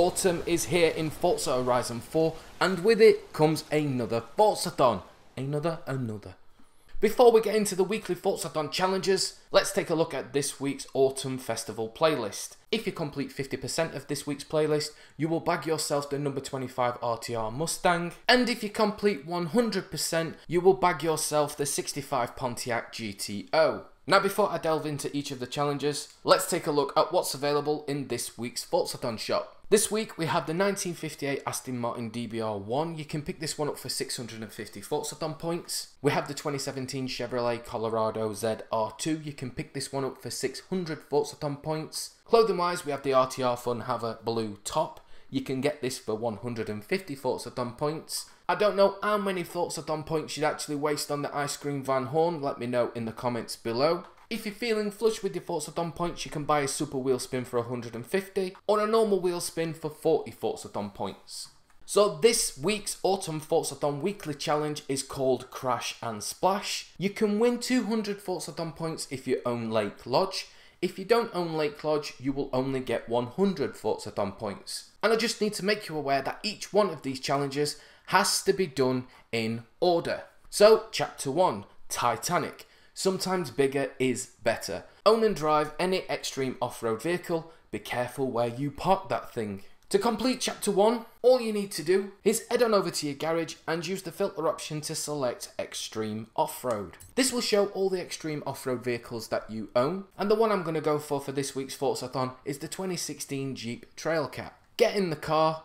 Autumn is here in Forza Horizon 4, and with it comes another Forzathon. Another, another. Before we get into the weekly Forzathon challenges, let's take a look at this week's Autumn Festival playlist. If you complete 50% of this week's playlist, you will bag yourself the number 25 RTR Mustang, and if you complete 100%, you will bag yourself the 65 Pontiac GTO. Now before I delve into each of the challenges, let's take a look at what's available in this week's Forzathon shop. This week we have the 1958 Aston Martin DBR1. You can pick this one up for 650 Forzathon points. We have the 2017 Chevrolet Colorado ZR2. You can pick this one up for 600 Forzathon points. Clothing wise, we have the RTR Fun Haver Blue Top. You can get this for 150 Forzathon points. I don't know how many Forzathon points you'd actually waste on the ice cream Van Horn. Let me know in the comments below. If you're feeling flush with your Forzathon points, you can buy a super wheel spin for 150 or a normal wheel spin for 40 Forzathon points. So this week's Autumn Forzathon weekly challenge is called Crash and Splash. You can win 200 Forzathon points if you own Lake Lodge. If you don't own Lake Lodge, you will only get 100 Forzathon points. And I just need to make you aware that each one of these challenges has to be done in order. So, Chapter 1 Titanic. Sometimes bigger is better. Own and drive any extreme off-road vehicle. Be careful where you park that thing. To complete chapter 1, all you need to do is head on over to your garage and use the filter option to select Extreme Off-Road. This will show all the extreme off-road vehicles that you own, and the one I'm going to go for for this week's Forzathon is the 2016 Jeep Trailcat. Get in the car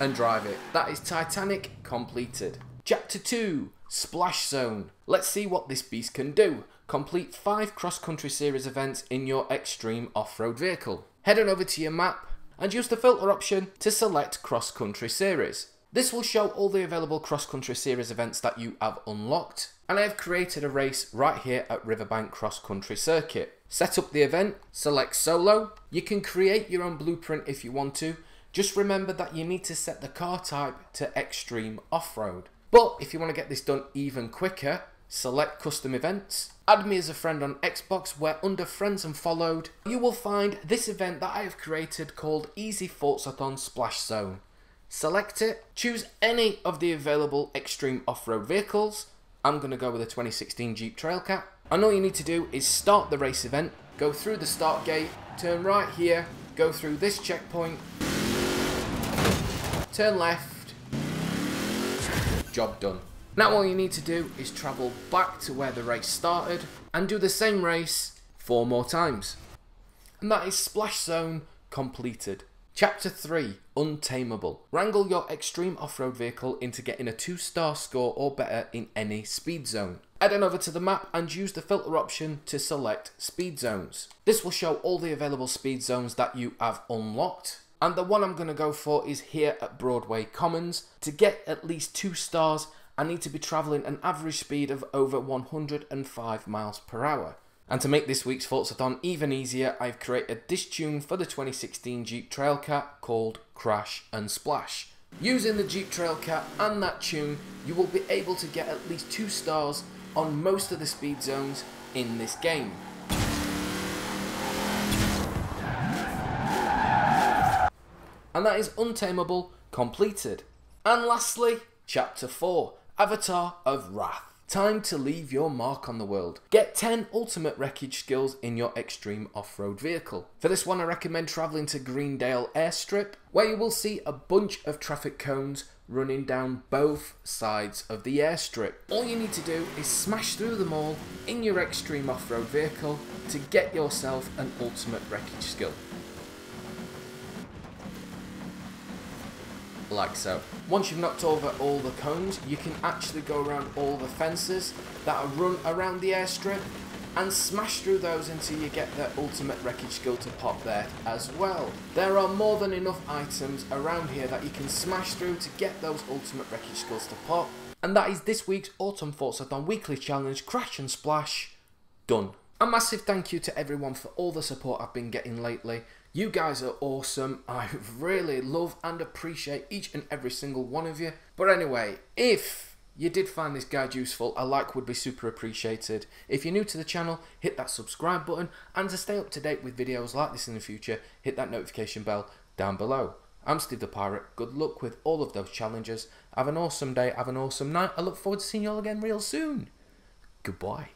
and drive it. That is Titanic completed. Chapter 2 Splash Zone. Let's see what this beast can do. Complete 5 cross country series events in your extreme off road vehicle. Head on over to your map and use the filter option to select cross country series. This will show all the available cross country series events that you have unlocked. And I have created a race right here at Riverbank Cross Country Circuit. Set up the event, select solo. You can create your own blueprint if you want to. Just remember that you need to set the car type to extreme off-road. But if you want to get this done even quicker, select custom events, add me as a friend on Xbox where under friends and followed, you will find this event that I have created called Easy Forzathon Splash Zone. Select it, choose any of the available extreme off-road vehicles, I'm going to go with a 2016 Jeep Trailcat, and all you need to do is start the race event, go through the start gate, turn right here, go through this checkpoint, turn left, job done. Now all you need to do is travel back to where the race started and do the same race four more times. And that is Splash Zone completed. Chapter 3 Untamable. Wrangle your extreme off road vehicle into getting a 2 star score or better in any speed zone. Head on over to the map and use the filter option to select speed zones. This will show all the available speed zones that you have unlocked and the one I'm going to go for is here at Broadway Commons. To get at least two stars, I need to be travelling an average speed of over 105 miles per hour. And to make this week's Forzathon even easier, I've created this tune for the 2016 Jeep Trailcat called Crash and Splash. Using the Jeep Trailcat and that tune, you will be able to get at least two stars on most of the speed zones in this game. And that is Untamable completed. And lastly, Chapter 4 Avatar of Wrath. Time to leave your mark on the world. Get 10 ultimate wreckage skills in your extreme off road vehicle. For this one, I recommend travelling to Greendale Airstrip, where you will see a bunch of traffic cones running down both sides of the airstrip. All you need to do is smash through them all in your extreme off road vehicle to get yourself an ultimate wreckage skill. Like so. Once you've knocked over all the cones, you can actually go around all the fences that run around the airstrip and smash through those until you get the ultimate wreckage skill to pop there as well. There are more than enough items around here that you can smash through to get those ultimate wreckage skills to pop. And that is this week's Autumn Forzathon Weekly Challenge Crash and Splash done. A massive thank you to everyone for all the support I've been getting lately. You guys are awesome. I really love and appreciate each and every single one of you. But anyway, if you did find this guide useful, a like would be super appreciated. If you're new to the channel, hit that subscribe button. And to stay up to date with videos like this in the future, hit that notification bell down below. I'm Steve the Pirate. Good luck with all of those challenges. Have an awesome day. Have an awesome night. I look forward to seeing you all again real soon. Goodbye.